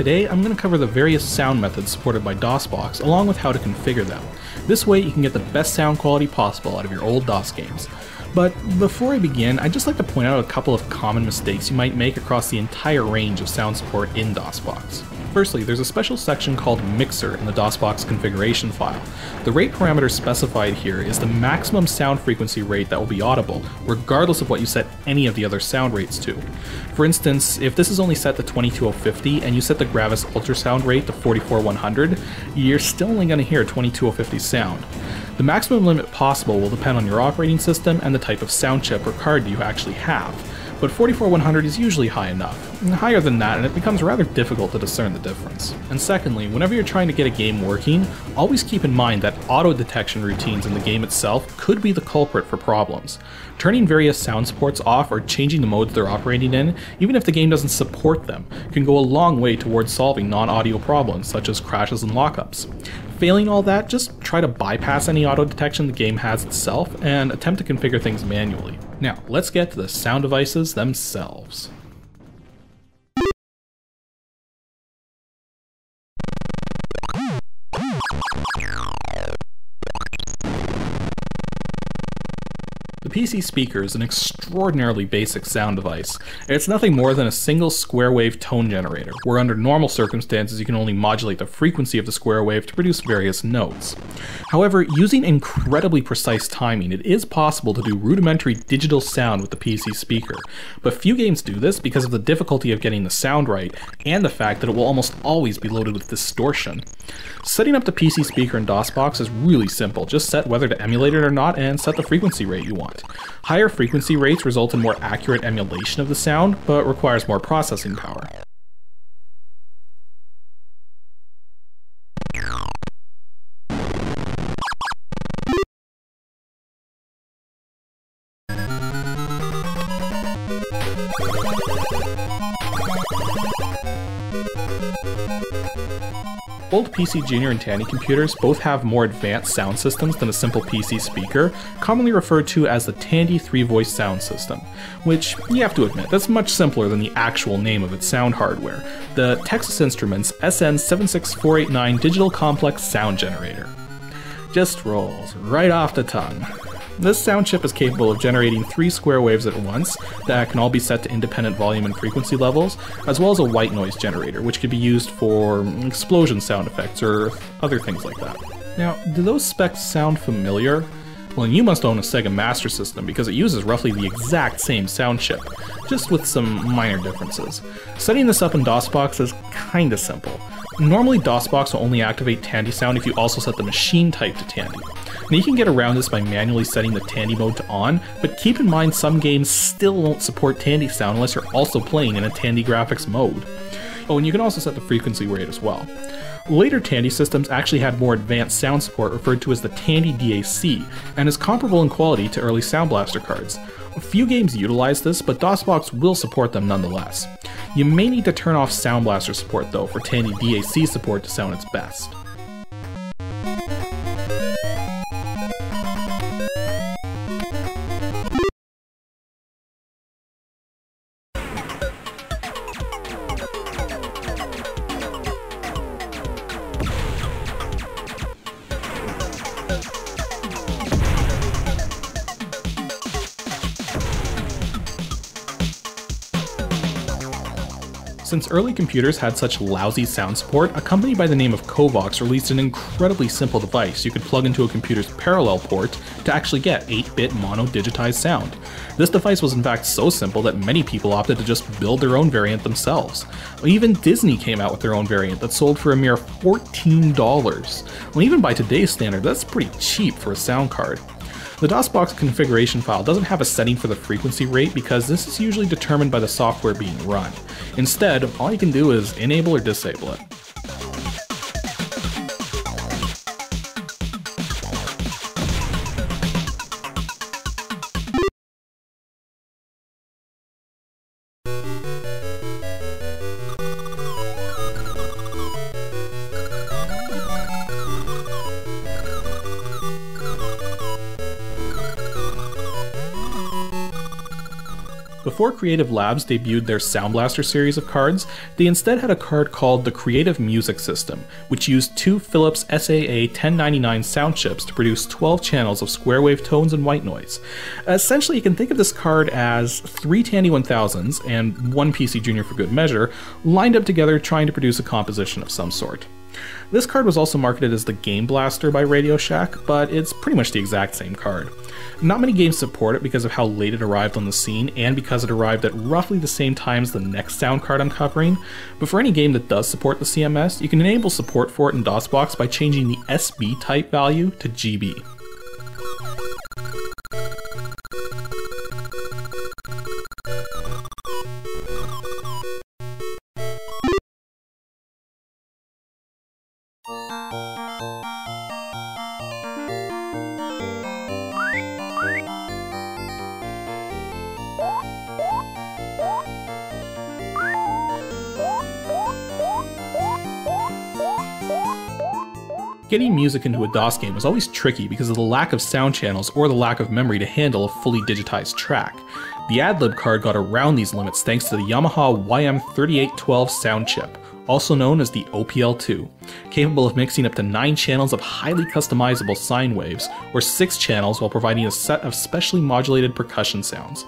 Today, I'm going to cover the various sound methods supported by DOSBox, along with how to configure them. This way, you can get the best sound quality possible out of your old DOS games. But before I begin, I'd just like to point out a couple of common mistakes you might make across the entire range of sound support in DOSBox. Firstly, there's a special section called Mixer in the DOSBox configuration file. The rate parameter specified here is the maximum sound frequency rate that will be audible, regardless of what you set any of the other sound rates to. For instance, if this is only set to 22050 and you set the Gravis ultrasound rate to 44100, you're still only going to hear 22050 sound. The maximum limit possible will depend on your operating system and the type of sound chip or card you actually have but 44100 is usually high enough. Higher than that, and it becomes rather difficult to discern the difference. And secondly, whenever you're trying to get a game working, always keep in mind that auto detection routines in the game itself could be the culprit for problems. Turning various sound supports off or changing the modes they're operating in, even if the game doesn't support them, can go a long way towards solving non-audio problems such as crashes and lockups. Failing all that, just try to bypass any auto detection the game has itself and attempt to configure things manually. Now, let's get to the sound devices themselves. The PC speaker is an extraordinarily basic sound device. It's nothing more than a single square wave tone generator, where under normal circumstances you can only modulate the frequency of the square wave to produce various notes. However, using incredibly precise timing, it is possible to do rudimentary digital sound with the PC speaker, but few games do this because of the difficulty of getting the sound right, and the fact that it will almost always be loaded with distortion. Setting up the PC speaker in DOSBox is really simple, just set whether to emulate it or not and set the frequency rate you want. Higher frequency rates result in more accurate emulation of the sound, but requires more processing power. Old PC Junior and Tandy computers both have more advanced sound systems than a simple PC speaker, commonly referred to as the Tandy 3 voice sound system, which, you have to admit, that's much simpler than the actual name of its sound hardware, the Texas Instruments SN76489 Digital Complex Sound Generator. Just rolls right off the tongue. This sound chip is capable of generating three square waves at once that can all be set to independent volume and frequency levels, as well as a white noise generator, which can be used for explosion sound effects or other things like that. Now, do those specs sound familiar? Well, you must own a Sega Master System because it uses roughly the exact same sound chip, just with some minor differences. Setting this up in DOSBox is kinda simple. Normally DOSBox will only activate Tandy sound if you also set the machine type to Tandy. You can get around this by manually setting the Tandy mode to on, but keep in mind some games still won't support Tandy sound unless you're also playing in a Tandy graphics mode. Oh, and you can also set the frequency rate as well. Later Tandy systems actually had more advanced sound support referred to as the Tandy DAC, and is comparable in quality to early Sound Blaster cards. A few games utilize this, but DOSBox will support them nonetheless. You may need to turn off Sound Blaster support though for Tandy DAC support to sound its best. Since early computers had such lousy sound support, a company by the name of Covox released an incredibly simple device you could plug into a computer's parallel port to actually get 8-bit mono digitized sound. This device was in fact so simple that many people opted to just build their own variant themselves. Even Disney came out with their own variant that sold for a mere $14. Well, even by today's standard, that's pretty cheap for a sound card. The DOSBox configuration file doesn't have a setting for the frequency rate because this is usually determined by the software being run. Instead, all you can do is enable or disable it. Before Creative Labs debuted their Sound Blaster series of cards, they instead had a card called the Creative Music System, which used two Philips SAA 1099 sound chips to produce 12 channels of square wave tones and white noise. Essentially, you can think of this card as three Tandy 1000s and one PC Junior for good measure, lined up together trying to produce a composition of some sort. This card was also marketed as the Game Blaster by Radio Shack, but it's pretty much the exact same card. Not many games support it because of how late it arrived on the scene and because it arrived at roughly the same time as the next sound card I'm covering, but for any game that does support the CMS, you can enable support for it in DOSBox by changing the SB type value to GB. Getting music into a DOS game was always tricky because of the lack of sound channels or the lack of memory to handle a fully digitized track. The AdLib card got around these limits thanks to the Yamaha YM3812 sound chip, also known as the OPL2, capable of mixing up to 9 channels of highly customizable sine waves, or 6 channels while providing a set of specially modulated percussion sounds.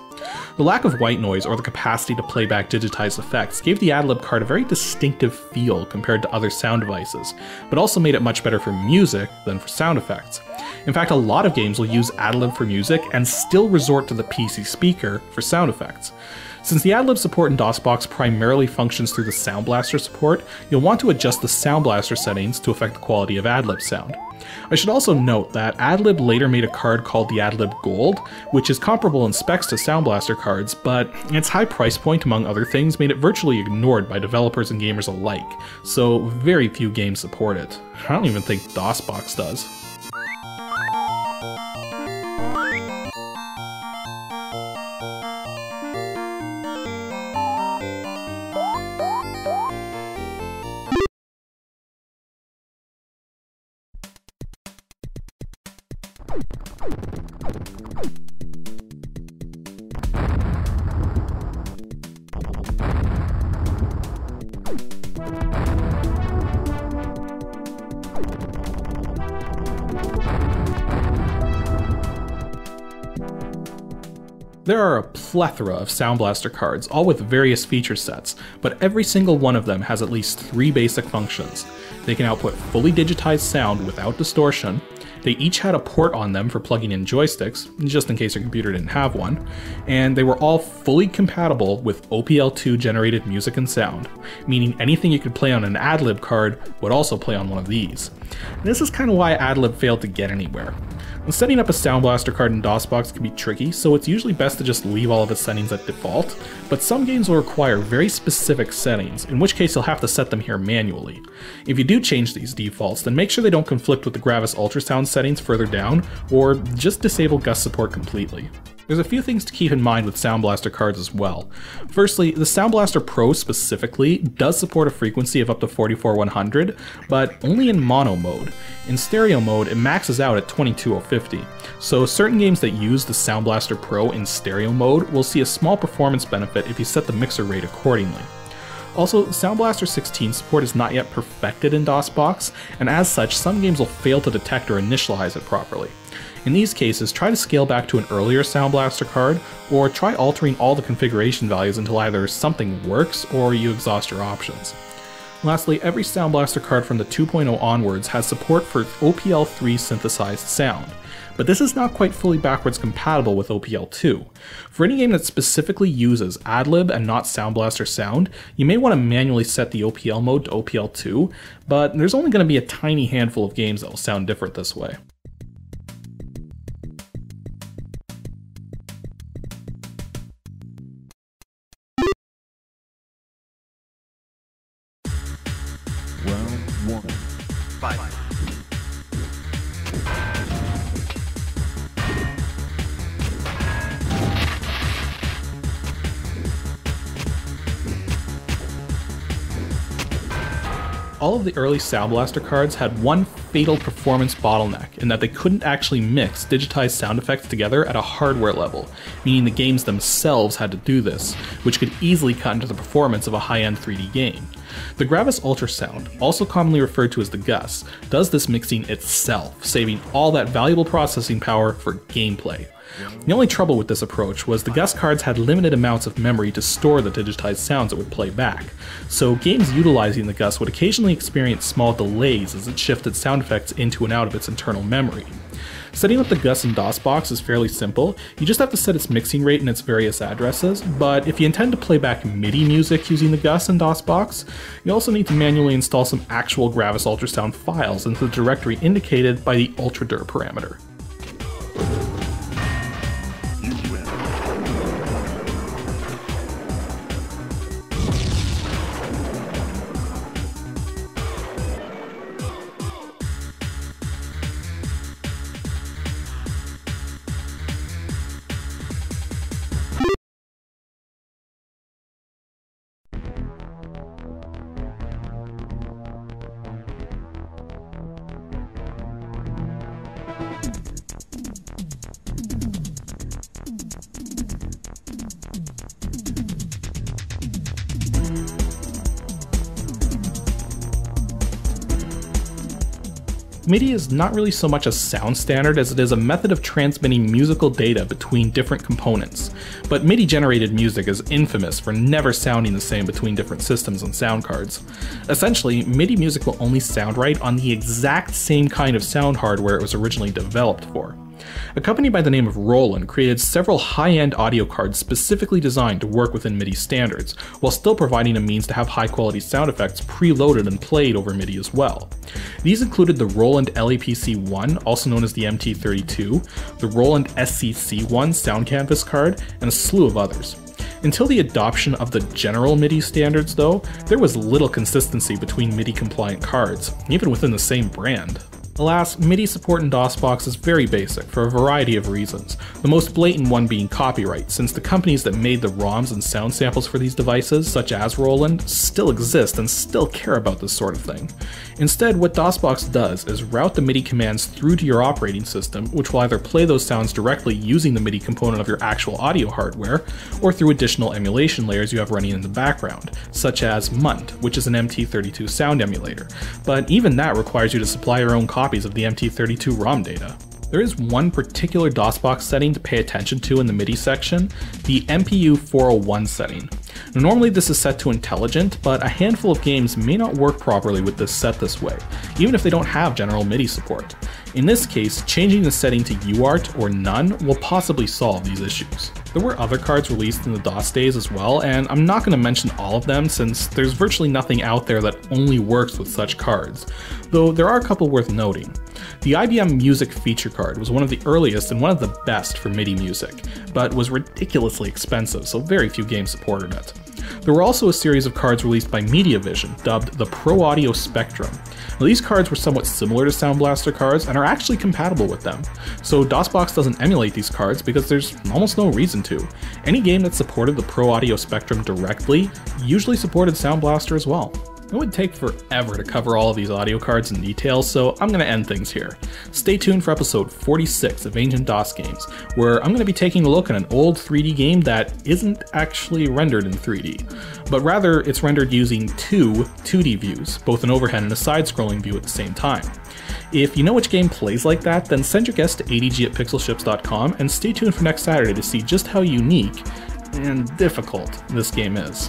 The lack of white noise or the capacity to play back digitized effects gave the AdLib card a very distinctive feel compared to other sound devices, but also made it much better for music than for sound effects. In fact, a lot of games will use AdLib for music and still resort to the PC speaker for sound effects. Since the AdLib support in DOSBox primarily functions through the Sound Blaster support, you'll want to adjust the Sound Blaster settings to affect the quality of AdLib sound. I should also note that AdLib later made a card called the AdLib Gold, which is comparable in specs to Sound Blaster cards, but its high price point among other things made it virtually ignored by developers and gamers alike, so very few games support it. I don't even think DOSBox does. There are a plethora of Sound Blaster cards, all with various feature sets, but every single one of them has at least three basic functions. They can output fully digitized sound without distortion, they each had a port on them for plugging in joysticks, just in case your computer didn't have one, and they were all fully compatible with OPL2 generated music and sound, meaning anything you could play on an AdLib card would also play on one of these. And this is kind of why AdLib failed to get anywhere. Setting up a Sound Blaster card in DOSBox can be tricky, so it's usually best to just leave all of its settings at default, but some games will require very specific settings, in which case you'll have to set them here manually. If you do change these defaults, then make sure they don't conflict with the Gravis Ultrasound settings further down, or just disable GUS support completely. There's a few things to keep in mind with Sound Blaster cards as well. Firstly, the Sound Blaster Pro specifically does support a frequency of up to 44100, but only in mono mode. In stereo mode, it maxes out at 22050, so certain games that use the Sound Blaster Pro in stereo mode will see a small performance benefit if you set the mixer rate accordingly. Also, Sound Blaster 16 support is not yet perfected in DOSBox, and as such, some games will fail to detect or initialize it properly. In these cases, try to scale back to an earlier Sound Blaster card, or try altering all the configuration values until either something works or you exhaust your options. Lastly, every Sound Blaster card from the 2.0 onwards has support for OPL3 synthesized sound, but this is not quite fully backwards compatible with OPL2. For any game that specifically uses AdLib and not Sound Blaster sound, you may want to manually set the OPL mode to OPL2, but there's only going to be a tiny handful of games that will sound different this way. Round one. Bye. All of the early Sound Blaster cards had one fatal performance bottleneck in that they couldn't actually mix digitized sound effects together at a hardware level, meaning the games themselves had to do this, which could easily cut into the performance of a high-end 3D game. The Gravis Ultrasound, also commonly referred to as the GUS, does this mixing itself, saving all that valuable processing power for gameplay. The only trouble with this approach was the GUS cards had limited amounts of memory to store the digitized sounds it would play back, so games utilizing the GUS would occasionally experience small delays as it shifted sound effects into and out of its internal memory. Setting up the GUS in DOSBox is fairly simple, you just have to set its mixing rate and its various addresses, but if you intend to play back MIDI music using the GUS in DOSBox, you also need to manually install some actual Gravis Ultrasound files into the directory indicated by the UltraDir parameter. MIDI is not really so much a sound standard as it is a method of transmitting musical data between different components. But MIDI generated music is infamous for never sounding the same between different systems and sound cards. Essentially, MIDI music will only sound right on the exact same kind of sound hardware it was originally developed for. A company by the name of Roland created several high-end audio cards specifically designed to work within MIDI standards, while still providing a means to have high-quality sound effects preloaded and played over MIDI as well. These included the Roland LAPC-1, also known as the MT32, the Roland SCC-1 Sound Canvas card, and a slew of others. Until the adoption of the general MIDI standards, though, there was little consistency between MIDI compliant cards, even within the same brand. Alas, MIDI support in DOSBox is very basic for a variety of reasons, the most blatant one being copyright, since the companies that made the ROMs and sound samples for these devices, such as Roland, still exist and still care about this sort of thing. Instead, what DOSBox does is route the MIDI commands through to your operating system, which will either play those sounds directly using the MIDI component of your actual audio hardware, or through additional emulation layers you have running in the background, such as MUNT, which is an MT32 sound emulator, but even that requires you to supply your own copies of the MT32 ROM data. There is one particular DOSBox setting to pay attention to in the MIDI section, the MPU 401 setting. Normally this is set to intelligent, but a handful of games may not work properly with this set this way, even if they don't have general MIDI support. In this case, changing the setting to UART or none will possibly solve these issues. There were other cards released in the DOS days as well, and I'm not going to mention all of them since there's virtually nothing out there that only works with such cards, though there are a couple worth noting. The IBM Music feature card was one of the earliest and one of the best for MIDI music, but was ridiculously expensive, so very few games supported it. There were also a series of cards released by MediaVision, dubbed the Pro Audio Spectrum. Now, these cards were somewhat similar to Sound Blaster cards and are actually compatible with them. So DOSBox doesn't emulate these cards because there's almost no reason to. Any game that supported the Pro Audio Spectrum directly usually supported Sound Blaster as well. It would take forever to cover all of these audio cards in detail, so I'm going to end things here. Stay tuned for episode 46 of Ancient DOS Games, where I'm going to be taking a look at an old 3D game that isn't actually rendered in 3D, but rather it's rendered using two 2D views, both an overhead and a side-scrolling view at the same time. If you know which game plays like that, then send your guest to adg at pixelships.com and stay tuned for next Saturday to see just how unique and difficult this game is.